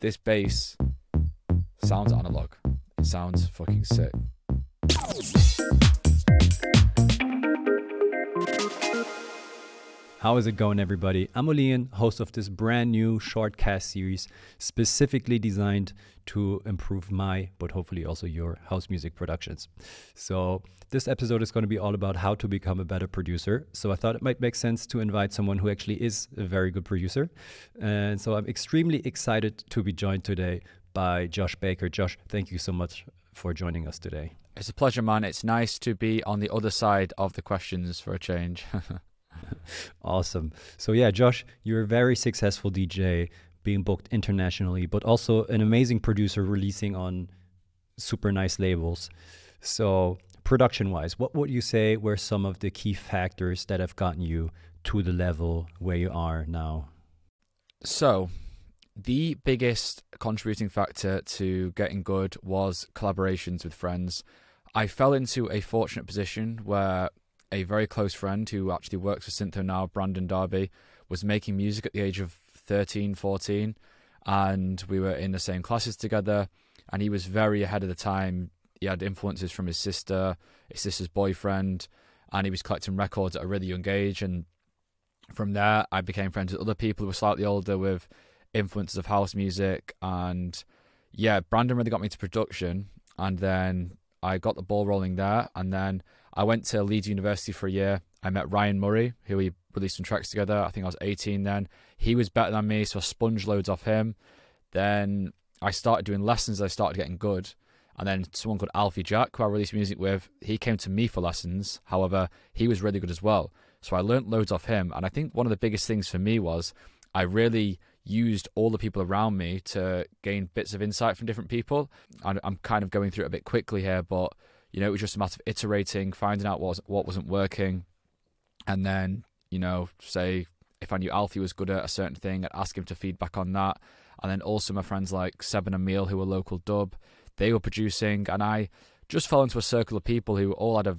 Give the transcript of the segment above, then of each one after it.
this bass sounds analog. It sounds fucking sick. How is it going, everybody? I'm Olean, host of this brand new shortcast series specifically designed to improve my, but hopefully also your house music productions. So, this episode is going to be all about how to become a better producer. So, I thought it might make sense to invite someone who actually is a very good producer. And so, I'm extremely excited to be joined today by Josh Baker. Josh, thank you so much for joining us today. It's a pleasure, man. It's nice to be on the other side of the questions for a change. awesome. So yeah, Josh, you're a very successful DJ, being booked internationally, but also an amazing producer releasing on super nice labels. So production wise, what would you say were some of the key factors that have gotten you to the level where you are now? So the biggest contributing factor to getting good was collaborations with friends. I fell into a fortunate position where a very close friend who actually works for Syntho now, Brandon Darby, was making music at the age of 13, 14, and we were in the same classes together. And he was very ahead of the time. He had influences from his sister, his sister's boyfriend, and he was collecting records at a really young age. And from there, I became friends with other people who were slightly older with influences of house music. And yeah, Brandon really got me to production. And then I got the ball rolling there. And then I went to Leeds University for a year. I met Ryan Murray, who we released some tracks together. I think I was 18 then. He was better than me, so I sponged loads off him. Then I started doing lessons. I started getting good. And then someone called Alfie Jack, who I released music with, he came to me for lessons. However, he was really good as well. So I learned loads off him. And I think one of the biggest things for me was I really used all the people around me to gain bits of insight from different people. I'm kind of going through it a bit quickly here, but you know, it was just a matter of iterating, finding out what was, what wasn't working, and then you know, say if I knew Alfie was good at a certain thing, I'd ask him to feedback on that. And then also my friends like Seb and Emil, who were local dub, they were producing, and I just fell into a circle of people who all had a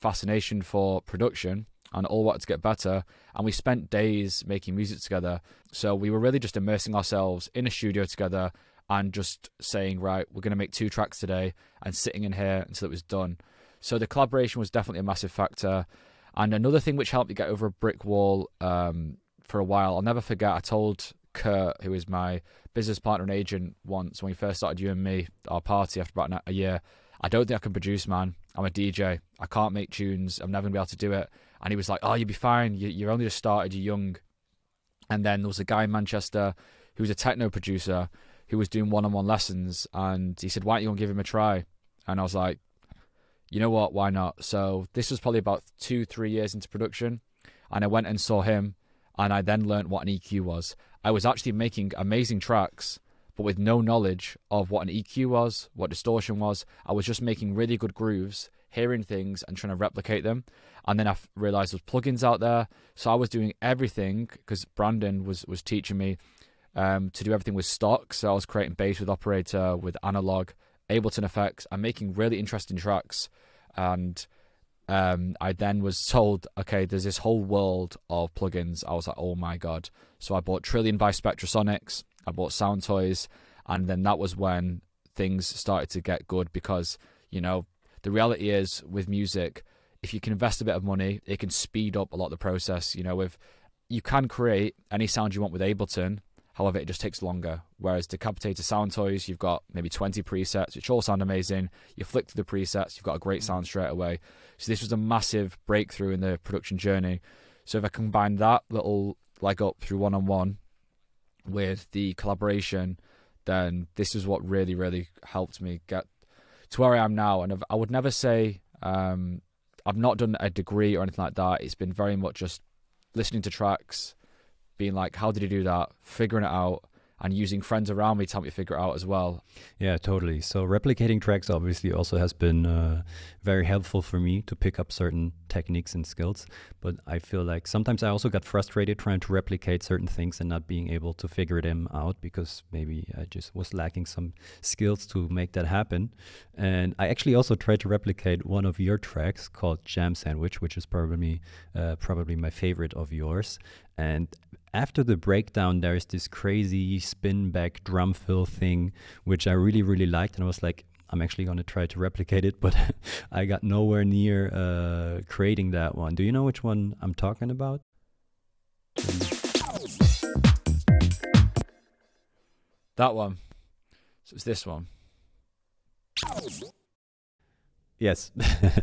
fascination for production and all wanted to get better. And we spent days making music together. So we were really just immersing ourselves in a studio together and just saying, right, we're going to make two tracks today and sitting in here until it was done. So the collaboration was definitely a massive factor. And another thing which helped me get over a brick wall um, for a while, I'll never forget, I told Kurt, who is my business partner and agent, once when we first started you and me, our party after about a year, I don't think I can produce, man. I'm a DJ. I can't make tunes. I'm never going to be able to do it. And he was like, oh, you'll be fine. You, you're only just started. You're young. And then there was a guy in Manchester who was a techno producer who was doing one-on-one lessons, and he said, "Why don't you go and give him a try?" And I was like, "You know what? Why not?" So this was probably about two, three years into production, and I went and saw him, and I then learned what an EQ was. I was actually making amazing tracks, but with no knowledge of what an EQ was, what distortion was. I was just making really good grooves, hearing things and trying to replicate them. And then I realized there's plugins out there, so I was doing everything because Brandon was was teaching me um, to do everything with stock. So I was creating bass with operator, with analog, Ableton effects. I'm making really interesting tracks, and um, I then was told, okay, there's this whole world of plugins. I was like, oh my god! So I bought Trilian by Spectrasonics. I bought Sound Toys. and then that was when things started to get good because you know the reality is with music, if you can invest a bit of money, it can speed up a lot of the process. You know, if you can create any sound you want with Ableton, However, it just takes longer. Whereas Decapitator Sound Toys, you've got maybe 20 presets, which all sound amazing. You flick through the presets, you've got a great sound straight away. So this was a massive breakthrough in the production journey. So if I combine that little leg up through one on one with the collaboration, then this is what really, really helped me get to where I am now. And I would never say um, I've not done a degree or anything like that. It's been very much just listening to tracks, being like, how did he do that? Figuring it out and using friends around me to help me figure it out as well. Yeah, totally. So replicating tracks obviously also has been uh, very helpful for me to pick up certain techniques and skills. But I feel like sometimes I also got frustrated trying to replicate certain things and not being able to figure them out because maybe I just was lacking some skills to make that happen. And I actually also tried to replicate one of your tracks called Jam Sandwich, which is probably uh, probably my favorite of yours And after the breakdown, there's this crazy spin back drum fill thing, which I really, really liked. And I was like, I'm actually going to try to replicate it, but I got nowhere near uh, creating that one. Do you know which one I'm talking about? That one. So it's this one. Yes,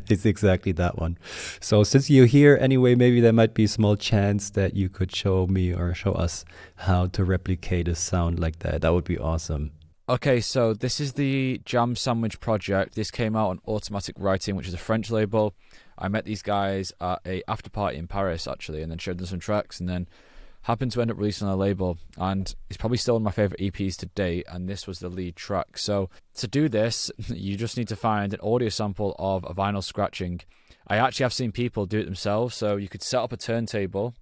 it's exactly that one. So since you're here anyway, maybe there might be a small chance that you could show me or show us how to replicate a sound like that. That would be awesome. Okay, so this is the Jam Sandwich project. This came out on Automatic Writing, which is a French label. I met these guys at a after party in Paris actually, and then showed them some tracks, and then happened to end up releasing on a label. And it's probably still one of my favorite EPs to date. And this was the lead track. So to do this, you just need to find an audio sample of a vinyl scratching. I actually have seen people do it themselves. So you could set up a turntable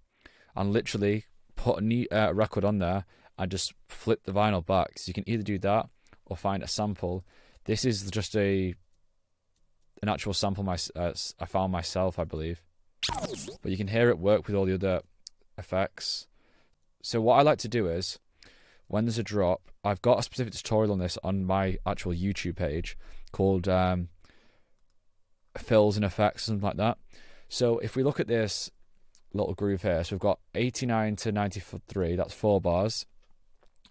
and literally put a new, uh, record on there and just flip the vinyl back. So you can either do that or find a sample. This is just a an actual sample my, uh, I found myself, I believe. But you can hear it work with all the other effects. So what I like to do is when there's a drop, I've got a specific tutorial on this on my actual YouTube page called um, fills and effects, or something like that. So if we look at this little groove here, so we've got 89 to 93, that's four bars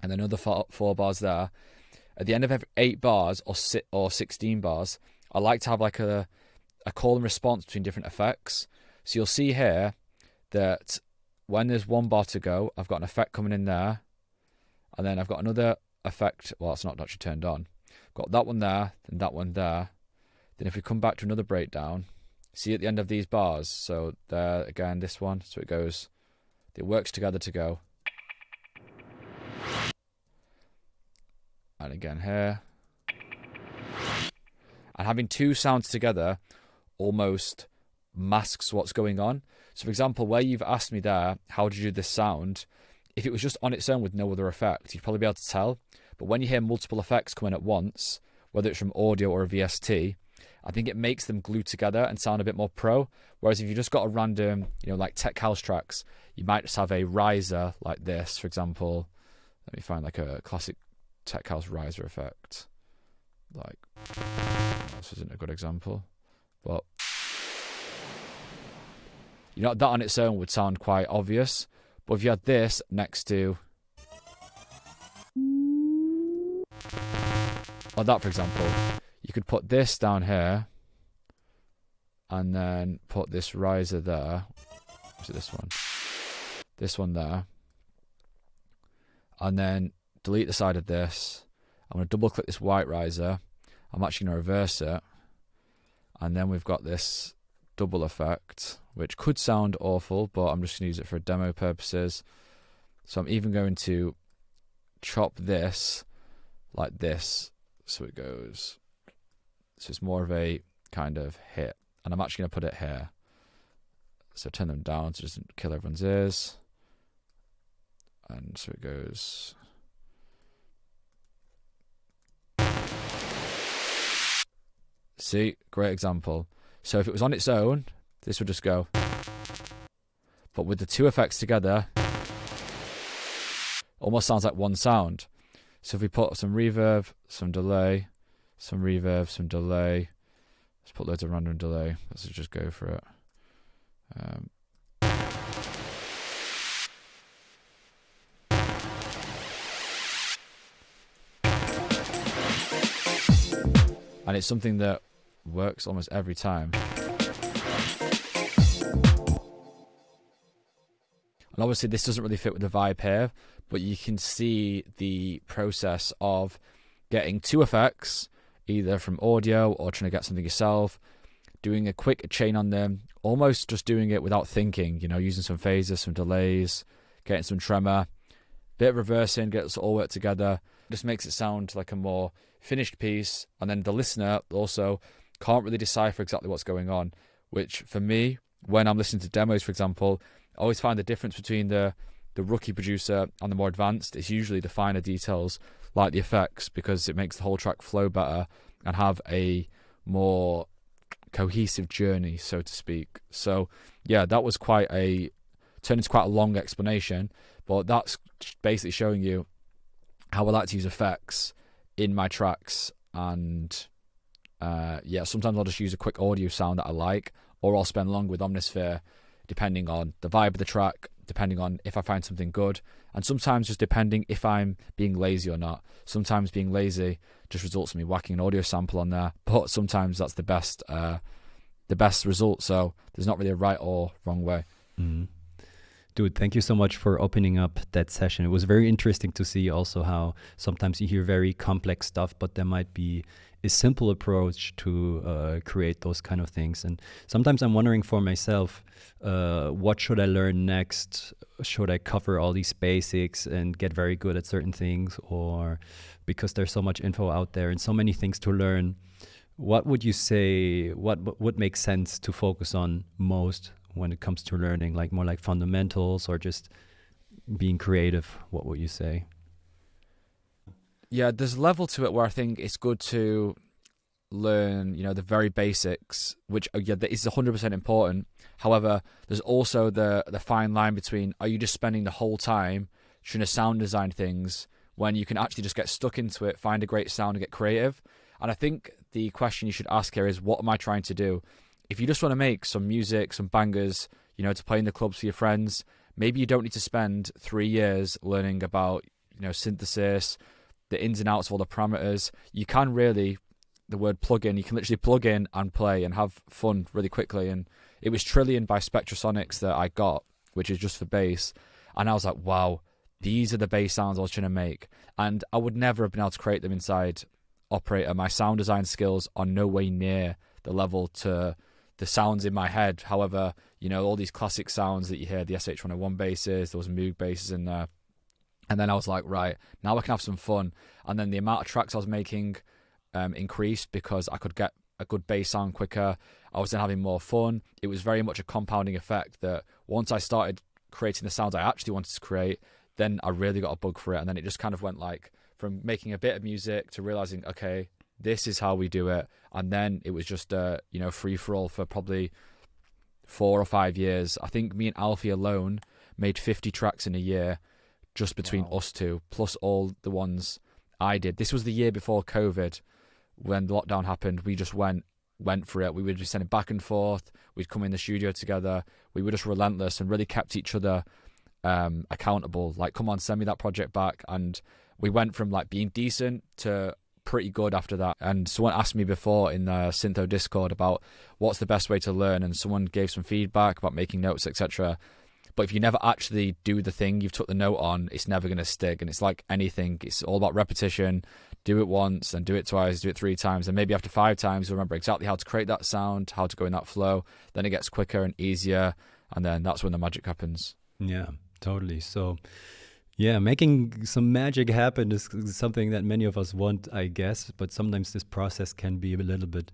and then another four, four bars there. At the end of every eight bars or sit or sixteen bars, I like to have like a a call and response between different effects. So you'll see here that when there's one bar to go, I've got an effect coming in there, and then I've got another effect. Well, it's not actually turned on. Got that one there, and that one there. Then if we come back to another breakdown, see at the end of these bars. So there again, this one. So it goes. It works together to go. and again here. And having two sounds together almost masks what's going on. So, for example, where you've asked me there, how did you do this sound? If it was just on its own with no other effect, you'd probably be able to tell. But when you hear multiple effects coming at once, whether it's from audio or a VST, I think it makes them glue together and sound a bit more pro. Whereas if you just got a random, you know, like tech house tracks, you might just have a riser like this, for example. Let me find like a classic tech house riser effect. Like, this isn't a good example, but you know that on its own would sound quite obvious. But if you had this next to, like that, for example, you could put this down here, and then put this riser there. Is it this one? This one there, and then delete the side of this. I'm going to double click this white riser. I'm actually going to reverse it. And then we've got this double effect, which could sound awful, but I'm just going to use it for demo purposes. So I'm even going to chop this like this so it goes. So it's more of a kind of hit. And I'm actually going to put it here. So turn them down so it doesn't kill everyone's ears. And so it goes See, great example. So if it was on its own, this would just go. But with the two effects together, almost sounds like one sound. So if we put some reverb, some delay, some reverb, some delay, let's put loads of random delay. Let's just go for it. Um, and it's something that works almost every time. And obviously, this doesn't really fit with the vibe here, but you can see the process of getting two effects, either from audio or trying to get something yourself, doing a quick chain on them, almost just doing it without thinking, you know, using some phasers, some delays, getting some tremor, bit of reversing, get it all work together. Just makes it sound like a more finished piece, and then the listener also can't really decipher exactly what's going on. Which for me, when I'm listening to demos, for example, I always find the difference between the the rookie producer and the more advanced is usually the finer details like the effects because it makes the whole track flow better and have a more cohesive journey, so to speak. So yeah, that was quite a turned into quite a long explanation, but that's basically showing you how I like to use effects in my tracks. And uh, yeah, sometimes I'll just use a quick audio sound that I like, or I'll spend long with Omnisphere, depending on the vibe of the track, depending on if I find something good, and sometimes just depending if I'm being lazy or not. Sometimes being lazy just results in me whacking an audio sample on there, but sometimes that's the best, uh, the best result. So there's not really a right or wrong way. Mm. Dude, thank you so much for opening up that session. It was very interesting to see also how sometimes you hear very complex stuff, but there might be a simple approach to uh, create those kind of things. And sometimes I'm wondering for myself, uh, what should I learn next? Should I cover all these basics and get very good at certain things, or because there's so much info out there and so many things to learn? What would you say? What would make sense to focus on most when it comes to learning? Like more like fundamentals or just being creative? What would you say? Yeah, there's a level to it where I think it's good to learn, you know, the very basics, which uh, yeah, is 100% important. However, there's also the the fine line between are you just spending the whole time trying to sound design things when you can actually just get stuck into it, find a great sound, and get creative. And I think the question you should ask here is, what am I trying to do? If you just want to make some music, some bangers, you know, to play in the clubs for your friends, maybe you don't need to spend three years learning about, you know, synthesis, the ins and outs of all the parameters. You can really, the word plug in, you can literally plug in and play and have fun really quickly. And it was Trilian by Spectrasonics that I got, which is just for bass. And I was like, wow, these are the bass sounds I was trying to make. And I would never have been able to create them inside Operator. My sound design skills are no way near the level to the sounds in my head. However, you know, all these classic sounds that you hear, the SH101 basses, there was Moog basses in there. And then I was like, right, now I can have some fun. And then the amount of tracks I was making um, increased because I could get a good bass sound quicker. I was then having more fun. It was very much a compounding effect that once I started creating the sounds I actually wanted to create, then I really got a bug for it. And then it just kind of went like from making a bit of music to realizing, okay, this is how we do it. And then it was just a, you know, free for all for probably four or five years. I think me and Alfie alone made 50 tracks in a year just between wow. us two, plus all the ones I did. This was the year before COVID, when the lockdown happened. We just went went for it. We would be sending back and forth. We'd come in the studio together. We were just relentless and really kept each other um, accountable. Like, come on, send me that project back. And we went from like being decent to pretty good after that. And someone asked me before in the Syntho Discord about what's the best way to learn, and someone gave some feedback about making notes, etc. But if you never actually do the thing you've took the note on, it's never going to stick. And it's like anything, it's all about repetition. Do it once and do it twice, do it three times. And maybe after five times, you'll remember exactly how to create that sound, how to go in that flow. Then it gets quicker and easier. And then that's when the magic happens. Yeah, totally. So, yeah, making some magic happen is something that many of us want, I guess, but sometimes this process can be a little bit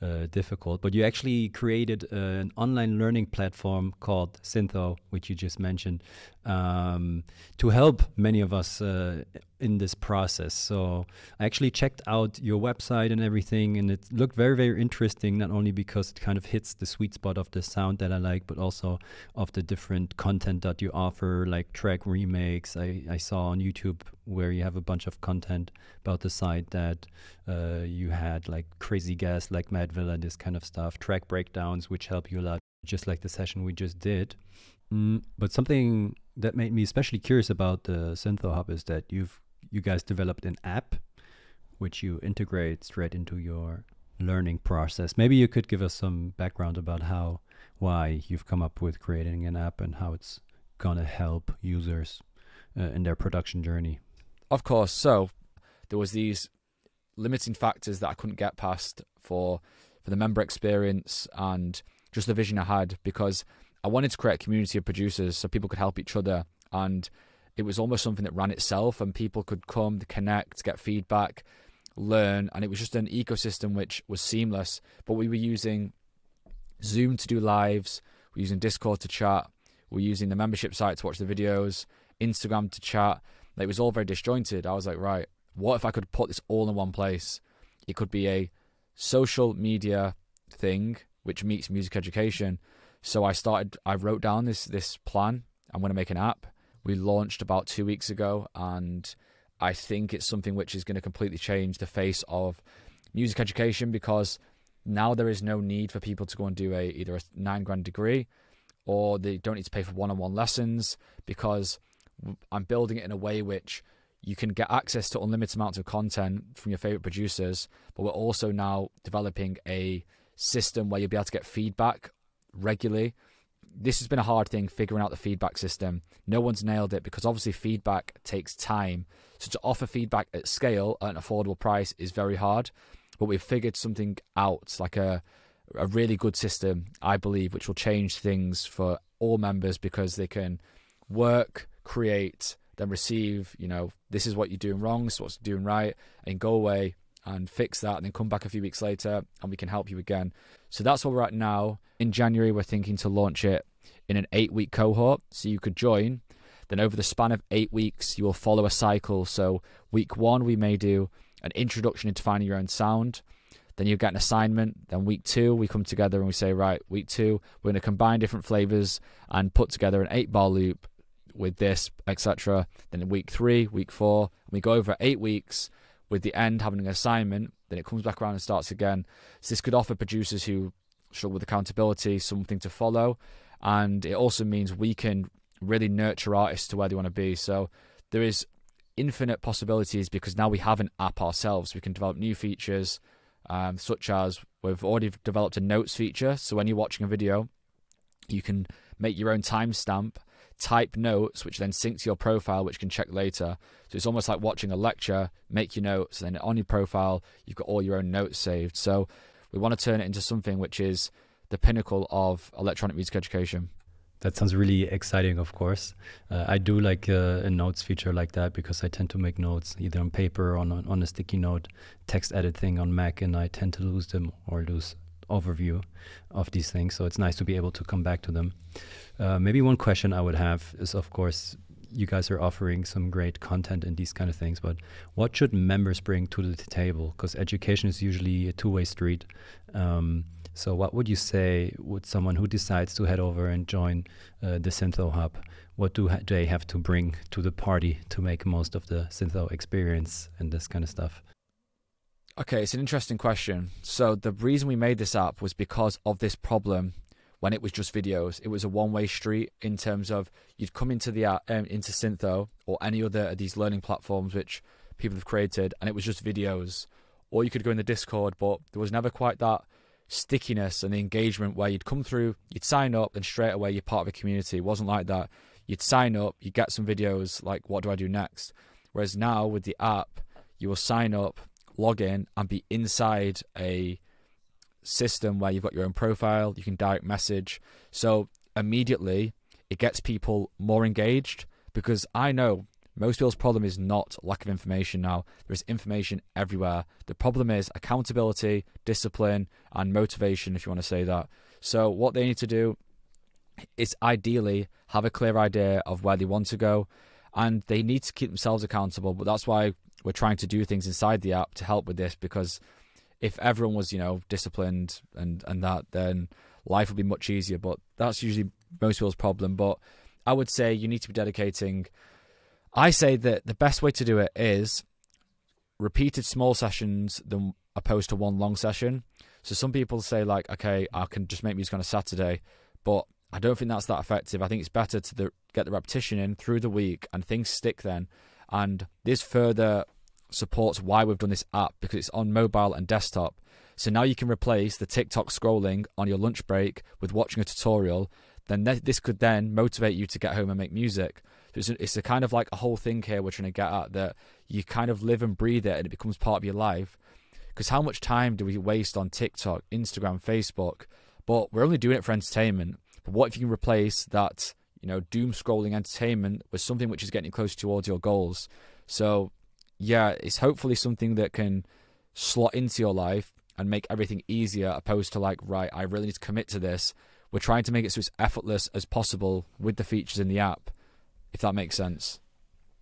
uh, difficult. But you actually created uh, an online learning platform called Syntho, which you just mentioned, um, to help many of us uh, in this process. So I actually checked out your website and everything, and it looked very, very interesting. Not only because it kind of hits the sweet spot of the sound that I like, but also of the different content that you offer, like track remakes. I, I saw on YouTube where you have a bunch of content about the site that uh, you had like crazy guests like Matt Villa, this kind of stuff, track breakdowns, which help you a lot, just like the session we just did. Mm, but something that made me especially curious about the Syntho Hub is that you've you guys developed an app which you integrate straight into your learning process. Maybe you could give us some background about how why you've come up with creating an app and how it's gonna help users uh, in their production journey. Of course. So there was these limiting factors that I couldn't get past for for the member experience and just the vision I had because I wanted to create a community of producers so people could help each other and it was almost something that ran itself and people could come connect get feedback learn and it was just an ecosystem which was seamless. But we were using zoom to do lives we are using discord to chat we are using the membership site to watch the videos instagram to chat. It was all very disjointed. I was like right what if i could put this all in one place? It could be a social media thing which meets music education so I started. I wrote down this this plan I'm going to make an app. We launched about two weeks ago, and I think it's something which is going to completely change the face of music education because now there is no need for people to go and do a either a nine grand degree or they don't need to pay for one-on-one lessons because I'm building it in a way which you can get access to unlimited amounts of content from your favorite producers, but we're also now developing a system where you'll be able to get feedback regularly. This has been a hard thing figuring out the feedback system. No one's nailed it because obviously feedback takes time. So to offer feedback at scale at an affordable price is very hard. But we've figured something out, like a a really good system, I believe, which will change things for all members because they can work, create, then receive, you know, this is what you're doing wrong, this is what's doing right, and go away and fix that, and then come back a few weeks later and we can help you again. So that's where we're at now. In January, we're thinking to launch it in an eight week cohort. So you could join. Then over the span of eight weeks, you will follow a cycle. So week one, we may do an introduction into finding your own sound. Then you get an assignment. Then week two, we come together and we say, right, week two, we're going to combine different flavors and put together an eight bar loop with this, etc. Then week three, week four, we go over eight weeks with the end having an assignment. Then it comes back around and starts again. So this could offer producers who struggle with accountability something to follow, and it also means we can really nurture artists to where they want to be. So there is infinite possibilities because now we have an app ourselves. We can develop new features, um, such as we've already developed a notes feature. So when you're watching a video, you can make your own timestamp type notes, which then sync to your profile, which can check later. So it's almost like watching a lecture, make your notes, and then on your profile, you've got all your own notes saved. So we want to turn it into something which is the pinnacle of electronic music education. That sounds really exciting, of course. Uh, I do like uh, a notes feature like that because I tend to make notes either on paper or on, on a sticky note text edit thing on Mac, and I tend to lose them or lose overview of these things. So it's nice to be able to come back to them. Uh, maybe one question I would have is, of course, you guys are offering some great content and these kind of things, but what should members bring to the table? Because education is usually a two-way street. Um, so, what would you say would someone who decides to head over and join uh, the Syntho Hub? What do ha they have to bring to the party to make most of the Syntho experience and this kind of stuff? Okay, it's an interesting question. So the reason we made this app was because of this problem when it was just videos. It was a one-way street in terms of you'd come into the app, um, into Syntho or any other of these learning platforms which people have created, and it was just videos. Or you could go in the Discord, but there was never quite that stickiness and the engagement where you'd come through, you'd sign up, and straight away you're part of a community. It wasn't like that. You'd sign up, you'd get some videos like what do I do next. Whereas now with the app, you will sign up, log in and be inside a system where you've got your own profile, you can direct message. So immediately it gets people more engaged because I know most people's problem is not lack of information now. There's information everywhere. The problem is accountability, discipline, and motivation, if you want to say that. So, what they need to do is ideally have a clear idea of where they want to go, and they need to keep themselves accountable. But that's why we're trying to do things inside the app to help with this because if everyone was you know disciplined and and that then life would be much easier. But that's usually most people's problem. But i would say you need to be dedicating. I say that the best way to do it is repeated small sessions than opposed to one long session. So some people say like okay i can just make music on a saturday but i don't think that's that effective. I think it's better to the, get the repetition in through the week and things stick then. And this further supports why we've done this app because it's on mobile and desktop. So now you can replace the TikTok scrolling on your lunch break with watching a tutorial. Then this could then motivate you to get home and make music. So it's a, it's a kind of like a whole thing here we're trying to get at that you kind of live and breathe it and it becomes part of your life. Because how much time do we waste on TikTok, Instagram, Facebook? But we're only doing it for entertainment. But what if you can replace that, you know, doom scrolling entertainment with something which is getting you closer towards your goals? So yeah, it's hopefully something that can slot into your life and make everything easier opposed to like, right, I really need to commit to this. We're trying to make it so it's effortless as possible with the features in the app, if that makes sense.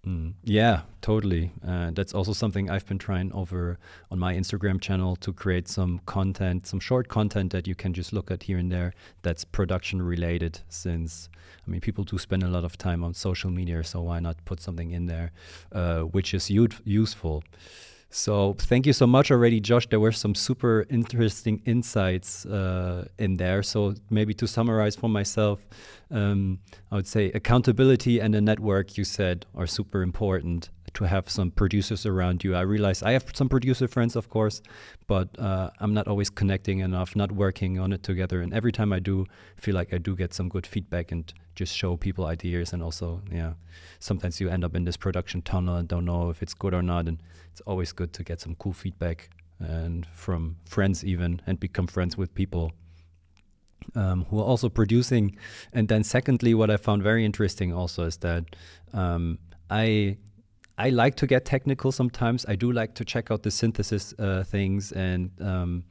Mm, yeah, totally. Uh, that's also something I've been trying over on my Instagram channel to create some content, some short content that you can just look at here and there that's production related. Since, I mean, people do spend a lot of time on social media, so why not put something in there uh, which is useful? So thank you so much already, Josh. There were some super interesting insights uh, in there. So maybe to summarize for myself, um, I would say accountability and a network you said are super important to have some producers around you. I realize I have some producer friends, of course, but uh, I'm not always connecting enough, not working on it together. And every time I do, feel like I do get some good feedback and just show people ideas. And also, yeah, sometimes you end up in this production tunnel and don't know if it's good or not. And it's always good to get some cool feedback and from friends even and become friends with people um, who are also producing. And then, secondly, what I found very interesting also is that um, I I like to get technical sometimes. I do like to check out the synthesis uh, things and um,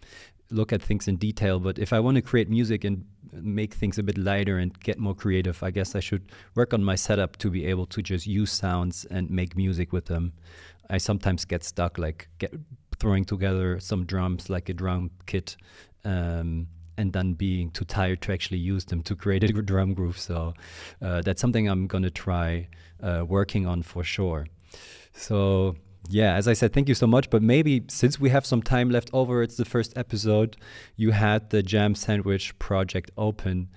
look at things in detail. But if I want to create music and make things a bit lighter and get more creative, I guess I should work on my setup to be able to just use sounds and make music with them. I sometimes get stuck, like get throwing together some drums like a drum kit. Um, and then being too tired to actually use them to create a drum groove. So uh, that's something I'm going to try uh, working on for sure. So yeah, as I said, thank you so much. But maybe since we have some time left over, it's the first episode. You had the Jam Sandwich project open.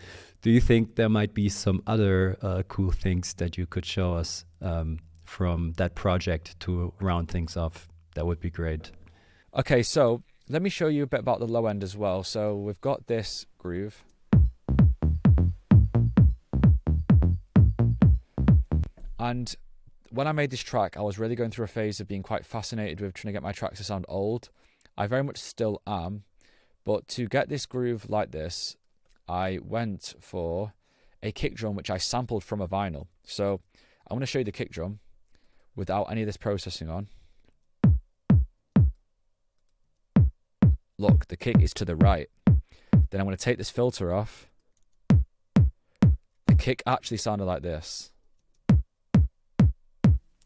Do you think there might be some other uh, cool things that you could show us um, from that project to round things off? That would be great. Okay, so let me show you a bit about the low end as well. So we've got this groove. And when I made this track, I was really going through a phase of being quite fascinated with trying to get my tracks to sound old. I very much still am. But to get this groove like this, I went for a kick drum which I sampled from a vinyl. So I'm going to show you the kick drum without any of this processing on. Look, the kick is to the right. Then I'm going to take this filter off. The kick actually sounded like this.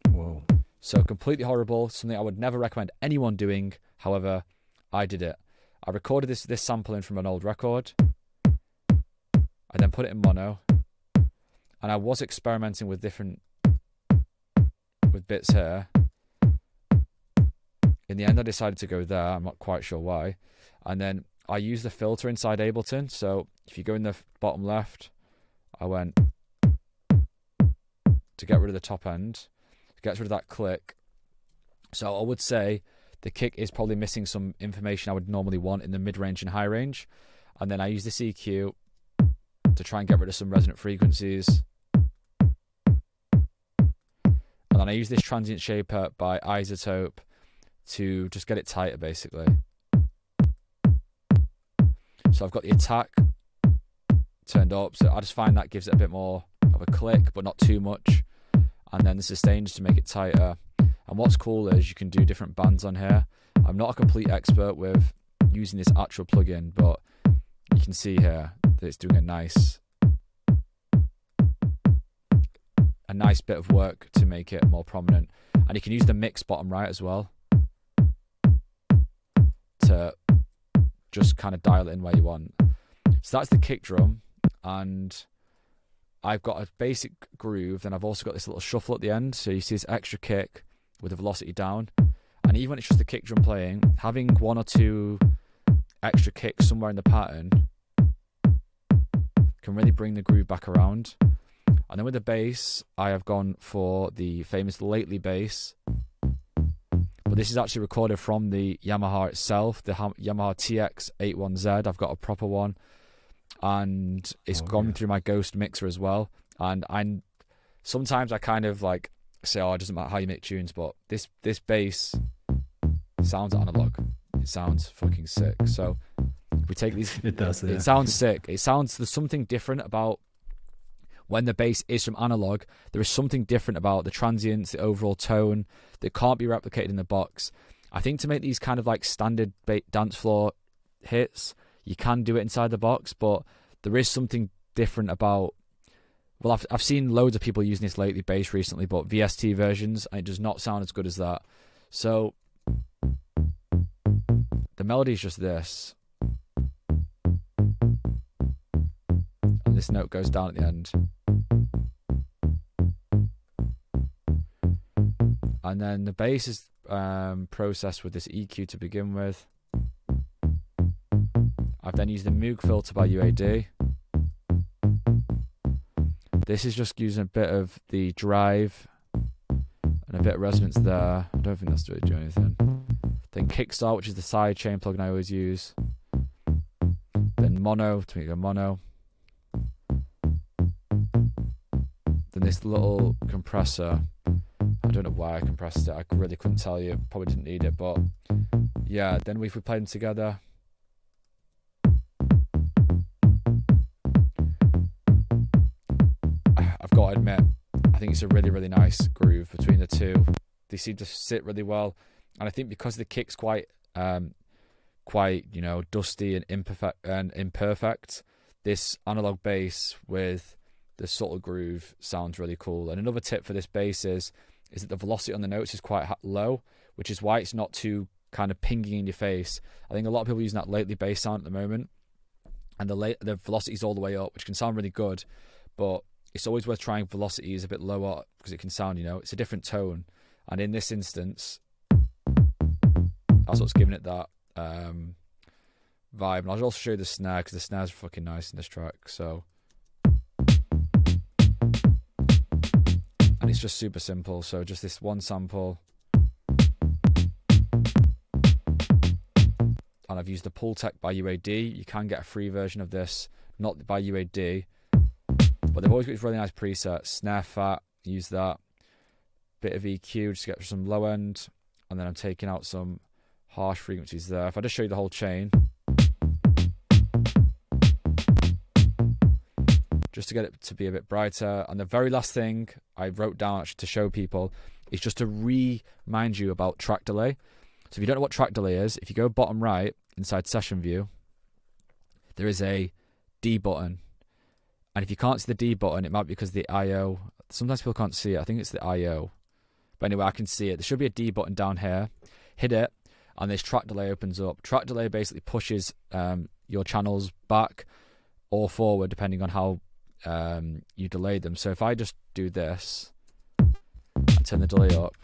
Whoa. So completely horrible, something I would never recommend anyone doing. However, I did it. I recorded this this sampling from an old record. I then put it in mono. And I was experimenting with different with bits here. In the end I decided to go there. I'm not quite sure why. And then I used the filter inside Ableton. So if you go in the bottom left, I went to get rid of the top end gets rid of that click. So I would say the kick is probably missing some information I would normally want in the mid range and high range. And then I use this EQ to try and get rid of some resonant frequencies. And then I use this transient shaper by iZotope to just get it tighter basically. So I've got the attack turned up, so I just find that gives it a bit more of a click, but not too much and then the sustain just to make it tighter. And what's cool is you can do different bands on here. I'm not a complete expert with using this actual plugin, but you can see here that it's doing a nice a nice bit of work to make it more prominent. And you can use the mix bottom right as well to just kind of dial it in where you want. So that's the kick drum and I've got a basic groove, then I've also got this little shuffle at the end. So you see this extra kick with the velocity down. And even when it's just the kick drum playing, having one or two extra kicks somewhere in the pattern can really bring the groove back around. And then with the bass, I have gone for the famous Lately bass. But this is actually recorded from the Yamaha itself, the Yamaha TX81Z. I've got a proper one and it's oh, gone yeah. through my ghost mixer as well. And I sometimes I kind of like say, "Oh, it doesn't matter how you make tunes," but this this bass sounds analog. It sounds fucking sick. So we take these. It does. Yeah. It sounds sick. It sounds there's something different about when the bass is from analog. There is something different about the transients, the overall tone that can't be replicated in the box. I think to make these kind of like standard dance floor hits, you can do it inside the box, but there is something different about well, I've I've seen loads of people using this lately bass recently, but VST versions, and it does not sound as good as that. So the melody is just this, and this note goes down at the end. And then the bass is um, processed with this EQ to begin with. I've then used the Moog filter by UAD. This is just using a bit of the drive and a bit of resonance there. I don't think that's really doing anything. Then Kickstart, which is the side chain plugin I always use. Then Mono to make it mono. Then this little compressor. I don't know why I compressed it. I really couldn't tell you. Probably didn't need it, but yeah. Then if we play them together, I've got to admit, I think it's a really, really nice groove between the two. They seem to sit really well, and I think because the kick's quite, um, quite you know dusty and imperfect and imperfect, this analog bass with the subtle groove sounds really cool. And another tip for this bass is is that the velocity on the notes is quite low, which is why it's not too kind of pinging in your face. I think a lot of people are using that lately bass sound at the moment, and the late, the velocity is all the way up, which can sound really good, but it's always worth trying velocities a bit lower because it can sound, you know, it's a different tone. And in this instance, that's what's giving it that um, vibe. And I'll also show you the snare because the snare's fucking nice in this track. So, and it's just super simple. So just this one sample. And I've used the Pultec by UAD. You can get a free version of this, not by UAD but they've always got really nice presets. Snare fat, use that. Bit of EQ, just get some low end. And then I'm taking out some harsh frequencies there. If I just show you the whole chain, just to get it to be a bit brighter. And the very last thing I wrote down actually to show people is just to remind you about track delay. So if you don't know what track delay is, if you go bottom right inside session view, there is a D button and if you can't see the D button, it might be because the I/O. Sometimes people can't see it. I think it's the I/O. But anyway, I can see it. There should be a D button down here. Hit it, and this track delay opens up. Track delay basically pushes um, your channels back or forward depending on how um, you delay them. So if I just do this and turn the delay up.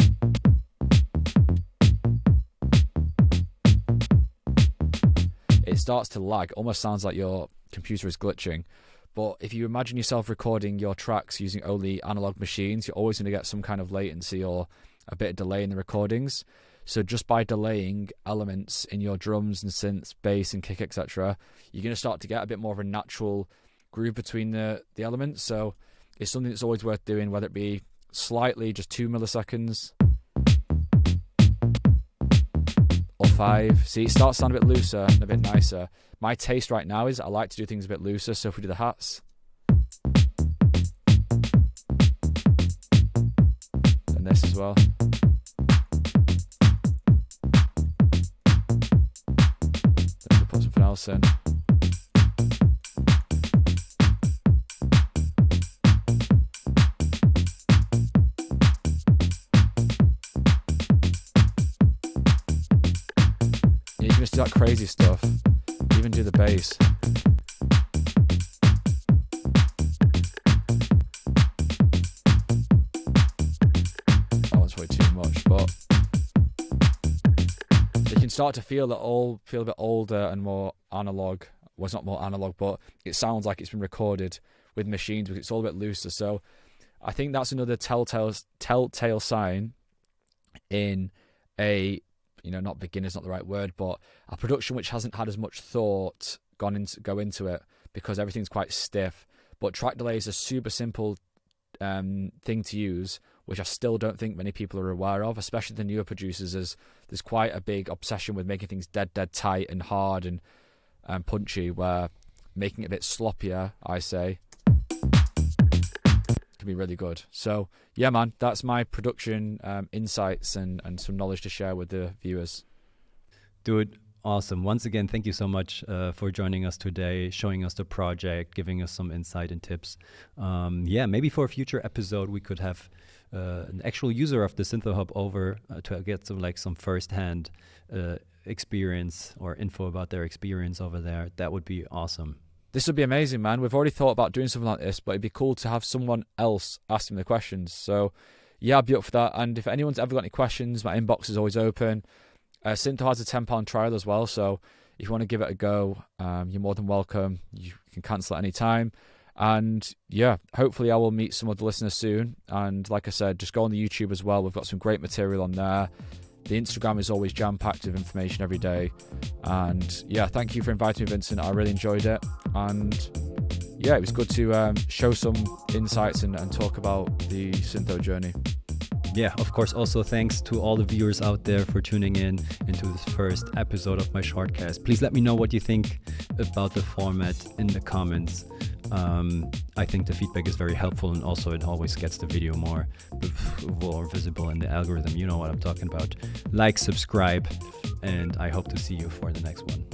It starts to lag. Almost sounds like your computer is glitching. But if you imagine yourself recording your tracks using only analog machines, you're always going to get some kind of latency or a bit of delay in the recordings. So just by delaying elements in your drums and synths, bass and kick, etc., you're going to start to get a bit more of a natural groove between the the elements. So it's something that's always worth doing, whether it be slightly, just two milliseconds, or five. See, it starts to sound a bit looser and a bit nicer. My taste right now is I like to do things a bit looser. So if we do the hats, and this as well. Then we put something else in. That crazy stuff even do the bass. That one's probably too much, but you can start to feel that all feel a bit older and more analog. Well, not more analog, but it sounds like it's been recorded with machines because it's all a bit looser. So I think that's another telltale telltale sign in a you know, not beginner's not the right word, but a production which hasn't had as much thought gone into go into it because everything's quite stiff. But track delay is a super simple um, thing to use, which I still don't think many people are aware of, especially the newer producers. As there's quite a big obsession with making things dead, dead tight and hard and um, punchy, where making it a bit sloppier, I say, can be really good. So yeah, man, that's my production um, insights and and some knowledge to share with the viewers. Dude, Awesome. Once again, thank you so much uh, for joining us today, showing us the project, giving us some insight and tips. Um, yeah, maybe for a future episode, we could have uh, an actual user of the SynthoHub over uh, to get some like some firsthand uh, experience or info about their experience over there. That would be awesome. This would be amazing, man. We've already thought about doing something like this, but it'd be cool to have someone else asking the questions. So, yeah, I'd be up for that. And if anyone's ever got any questions, my inbox is always open. Uh, has a £10 trial as well, so if you want to give it a go, um, you're more than welcome. You can cancel at any time. And yeah, hopefully I will meet some of the listeners soon. And like I said, just go on the YouTube as well. We've got some great material on there. The Instagram is always jam packed with information every day. And yeah, thank you for inviting me, Vincent. I really enjoyed it. And yeah, it was good to um, show some insights and, and talk about the Syntho journey yeah, of course, also thanks to all the viewers out there for tuning in into this first episode of my shortcast. Please let me know what you think about the format in the comments. Um, I think the feedback is very helpful and also it always gets the video more, more visible in the algorithm. You know what I'm talking about. Like, subscribe, and I hope to see you for the next one.